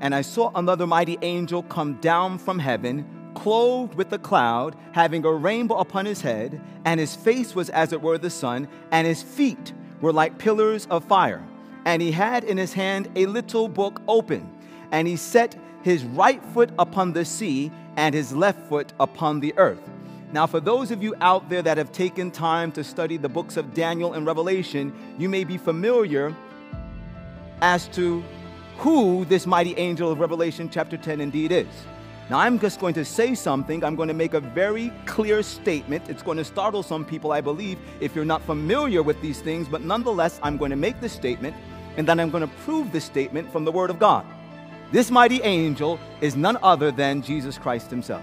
And I saw another mighty angel come down from heaven, clothed with a cloud, having a rainbow upon his head, and his face was as it were the sun, and his feet were like pillars of fire. And he had in his hand a little book open, and he set his right foot upon the sea and his left foot upon the earth. Now, for those of you out there that have taken time to study the books of Daniel and Revelation, you may be familiar as to who this mighty angel of Revelation chapter 10 indeed is. Now, I'm just going to say something. I'm going to make a very clear statement. It's going to startle some people, I believe, if you're not familiar with these things, but nonetheless, I'm going to make this statement and then I'm going to prove this statement from the Word of God. This mighty angel is none other than Jesus Christ Himself.